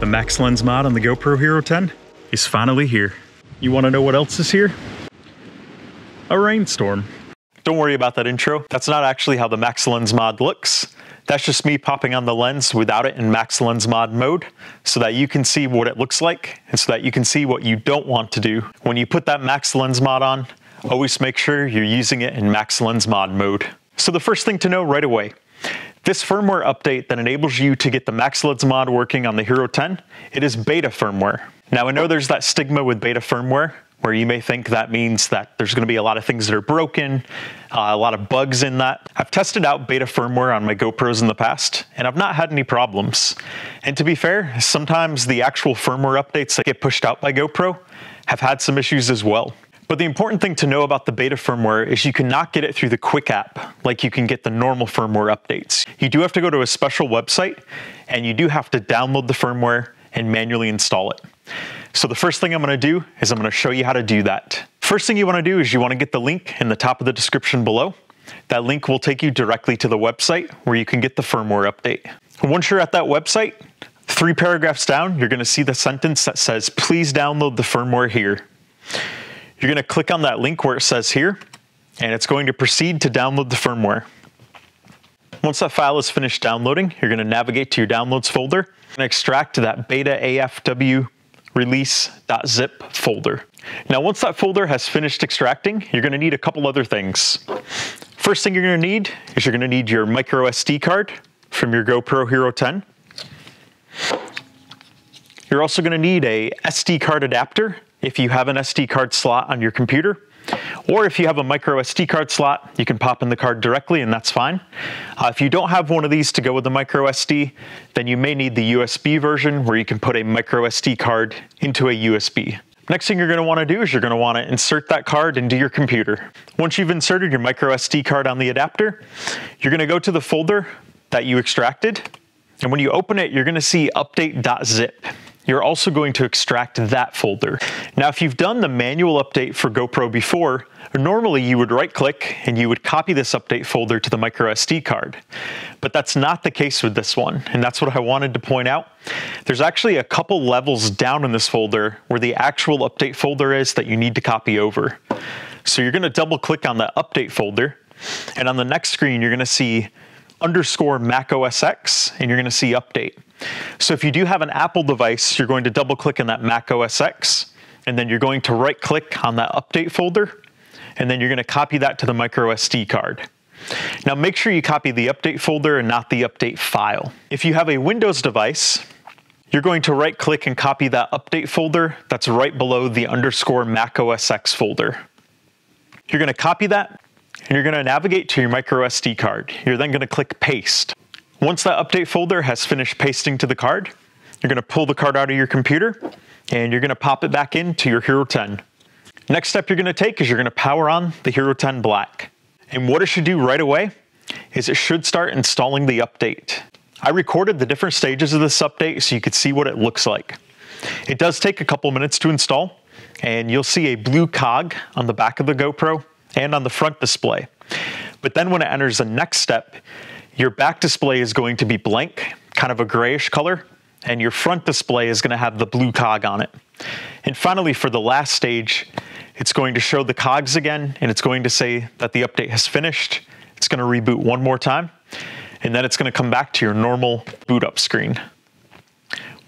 The Max Lens mod on the GoPro Hero 10 is finally here. You want to know what else is here? A rainstorm. Don't worry about that intro. That's not actually how the Max Lens mod looks. That's just me popping on the lens without it in Max Lens mod mode so that you can see what it looks like and so that you can see what you don't want to do. When you put that Max Lens mod on, always make sure you're using it in Max Lens mod mode. So the first thing to know right away, this firmware update that enables you to get the Max Lens mod working on the Hero 10, it is beta firmware. Now I know there's that stigma with beta firmware where you may think that means that there's going to be a lot of things that are broken, uh, a lot of bugs in that. I've tested out beta firmware on my GoPros in the past, and I've not had any problems. And to be fair, sometimes the actual firmware updates that get pushed out by GoPro have had some issues as well. But the important thing to know about the beta firmware is you cannot get it through the Quik app like you can get the normal firmware updates. You do have to go to a special website and you do have to download the firmware and manually install it. So the first thing I'm gonna do is I'm gonna show you how to do that. First thing you wanna do is you wanna get the link in the top of the description below. That link will take you directly to the website where you can get the firmware update. Once you're at that website, three paragraphs down, you're gonna see the sentence that says, please download the firmware here. You're gonna click on that link where it says here, and it's going to proceed to download the firmware. Once that file is finished downloading, you're gonna navigate to your downloads folder and extract that beta AFW release.zip folder. Now, once that folder has finished extracting, you're gonna need a couple other things. First thing you're gonna need is you're gonna need your micro SD card from your GoPro Hero 10. You're also gonna need a SD card adapter if you have an SD card slot on your computer. Or if you have a micro SD card slot, you can pop in the card directly and that's fine. Uh, if you don't have one of these to go with the micro SD, then you may need the USB version where you can put a micro SD card into a USB. Next thing you're gonna wanna do is you're gonna wanna insert that card into your computer. Once you've inserted your micro SD card on the adapter, you're gonna go to the folder that you extracted, and when you open it, you're gonna see update.zip you're also going to extract that folder. Now, if you've done the manual update for GoPro before, normally you would right click and you would copy this update folder to the micro SD card. But that's not the case with this one, and that's what I wanted to point out. There's actually a couple levels down in this folder where the actual update folder is that you need to copy over. So you're gonna double click on the update folder, and on the next screen, you're gonna see underscore Mac OS X, and you're gonna see update. So if you do have an Apple device, you're going to double click on that Mac OS X, and then you're going to right click on that update folder, and then you're gonna copy that to the micro SD card. Now make sure you copy the update folder and not the update file. If you have a Windows device, you're going to right click and copy that update folder that's right below the underscore Mac OS X folder. You're gonna copy that and you're gonna navigate to your micro SD card. You're then gonna click paste. Once that update folder has finished pasting to the card, you're gonna pull the card out of your computer and you're gonna pop it back into your Hero 10. Next step you're gonna take is you're gonna power on the Hero 10 Black. And what it should do right away is it should start installing the update. I recorded the different stages of this update so you could see what it looks like. It does take a couple minutes to install, and you'll see a blue cog on the back of the GoPro and on the front display. But then when it enters the next step, your back display is going to be blank, kind of a grayish color, and your front display is going to have the blue cog on it. And finally, for the last stage, it's going to show the cogs again, and it's going to say that the update has finished. It's going to reboot one more time, and then it's going to come back to your normal boot up screen.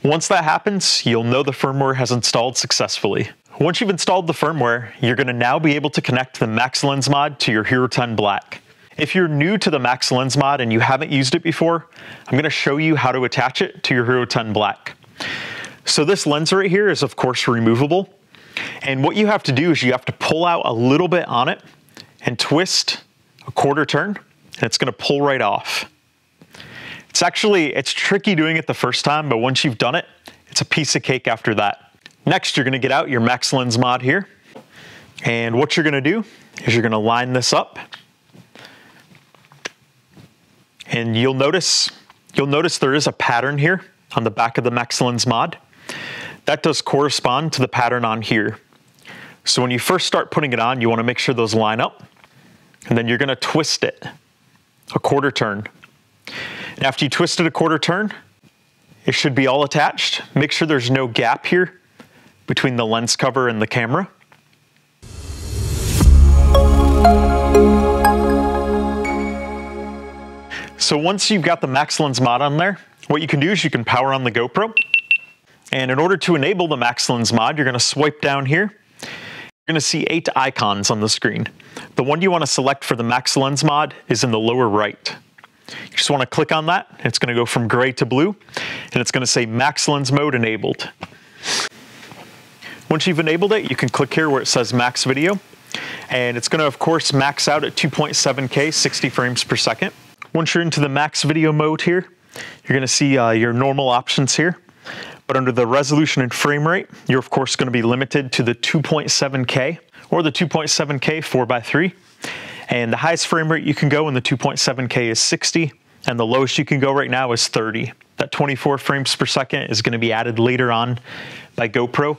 Once that happens, you'll know the firmware has installed successfully. Once you've installed the firmware, you're going to now be able to connect the Max Lens mod to your Hero 10 Black. If you're new to the Max Lens mod and you haven't used it before, I'm gonna show you how to attach it to your Hero 10 Black. So this lens right here is of course removable. And what you have to do is you have to pull out a little bit on it and twist a quarter turn and it's gonna pull right off. It's actually, it's tricky doing it the first time, but once you've done it, it's a piece of cake after that. Next, you're gonna get out your Max Lens mod here. And what you're gonna do is you're gonna line this up and you'll notice, you'll notice there is a pattern here on the back of the Max Lens mod. That does correspond to the pattern on here. So when you first start putting it on, you wanna make sure those line up, and then you're gonna twist it a quarter turn. And after you twist it a quarter turn, It should be all attached. Make sure there's no gap here between the lens cover and the camera. So once you've got the Max Lens mod on there, what you can do is you can power on the GoPro. And in order to enable the Max Lens mod, you're gonna swipe down here. You're gonna see eight icons on the screen. The one you wanna select for the Max Lens mod is in the lower right. You just wanna click on that, it's gonna go from gray to blue, and it's gonna say Max Lens mode enabled. Once you've enabled it, you can click here where it says max video, and it's gonna, of course, max out at 2.7K, 60 frames per second. Once you're into the max video mode here, you're gonna see uh, your normal options here. But under the resolution and frame rate, you're of course gonna be limited to the 2.7K or the 2.7K 4x3. And the highest frame rate you can go in the 2.7K is 60, and the lowest you can go right now is 30. That 24 frames per second is gonna be added later on by GoPro,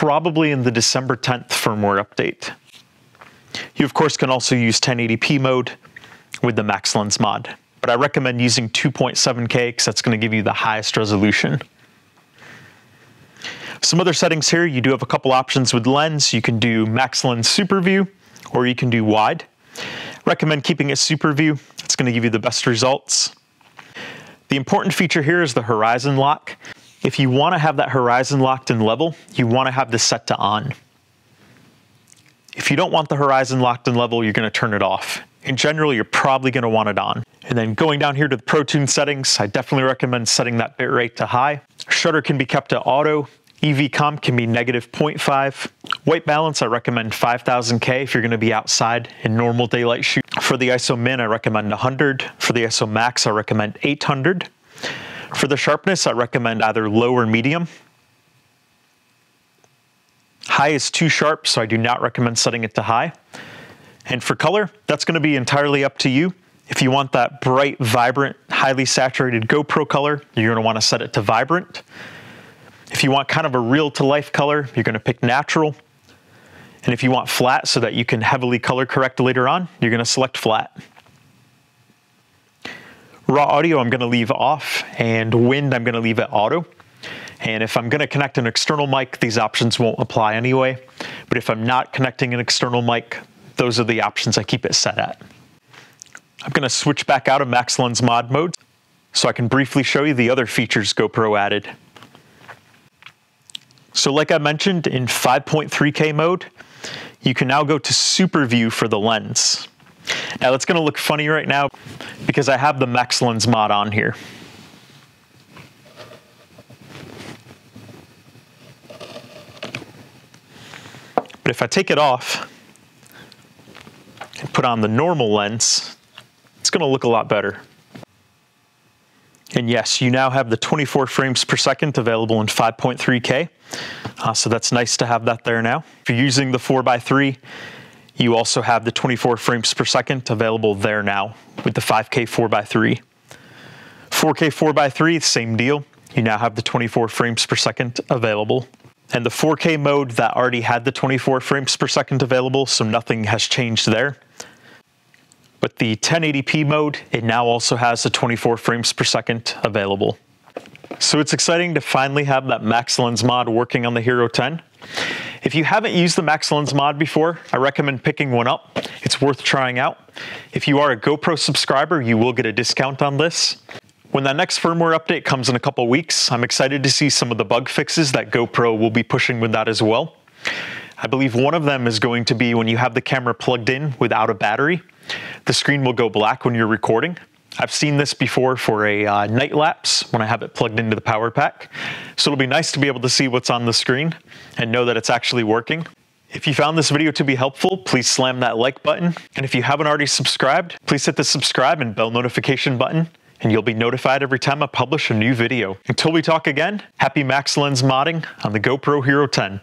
probably in the December 10th firmware update. You of course can also use 1080p mode with the MaxLens mod, but I recommend using 2.7K because that's gonna give you the highest resolution. Some other settings here, you do have a couple options with lens. You can do MaxLens Super View, or you can do wide. Recommend keeping it Super View. It's gonna give you the best results. The important feature here is the horizon lock. If you wanna have that horizon locked in level, you wanna have this set to on. If you don't want the horizon locked in level, you're gonna turn it off. In general, you're probably gonna want it on. And then going down here to the ProTune settings, I definitely recommend setting that bitrate to high. Shutter can be kept at auto. EV comp can be negative 0.5. White balance, I recommend 5000K if you're gonna be outside in normal daylight shoot. For the ISO min, I recommend 100. For the ISO max, I recommend 800. For the sharpness, I recommend either low or medium. High is too sharp, so I do not recommend setting it to high. And for color, that's gonna be entirely up to you. If you want that bright, vibrant, highly saturated GoPro color, you're gonna wanna set it to vibrant. If you want kind of a real to life color, you're gonna pick natural. And if you want flat so that you can heavily color correct later on, you're gonna select flat. Raw audio I'm gonna leave off and wind I'm gonna leave at auto. And if I'm gonna connect an external mic, these options won't apply anyway. But if I'm not connecting an external mic, those are the options I keep it set at. I'm gonna switch back out of MaxLens mod mode so I can briefly show you the other features GoPro added. So like I mentioned in 5.3K mode, you can now go to super view for the lens. Now that's gonna look funny right now because I have the MaxLens mod on here. But if I take it off, and put on the normal lens, it's gonna look a lot better. And yes, you now have the 24 frames per second available in 5.3K. Uh, so that's nice to have that there now. If you're using the 4x3, you also have the 24 frames per second available there now with the 5K 4x3. 4K 4x3, same deal. You now have the 24 frames per second available. And the 4K mode that already had the 24 frames per second available, so nothing has changed there. But the 1080p mode, it now also has the 24 frames per second available. So it's exciting to finally have that max lens mod working on the Hero 10. If you haven't used the MaxLens mod before, I recommend picking one up. It's worth trying out. If you are a GoPro subscriber, you will get a discount on this. When that next firmware update comes in a couple weeks, I'm excited to see some of the bug fixes that GoPro will be pushing with that as well. I believe one of them is going to be when you have the camera plugged in without a battery, the screen will go black when you're recording. I've seen this before for a uh, night lapse when I have it plugged into the power pack. So it'll be nice to be able to see what's on the screen and know that it's actually working. If you found this video to be helpful, please slam that like button. And if you haven't already subscribed, please hit the subscribe and bell notification button and you'll be notified every time I publish a new video. Until we talk again, happy MaxLens modding on the GoPro Hero 10.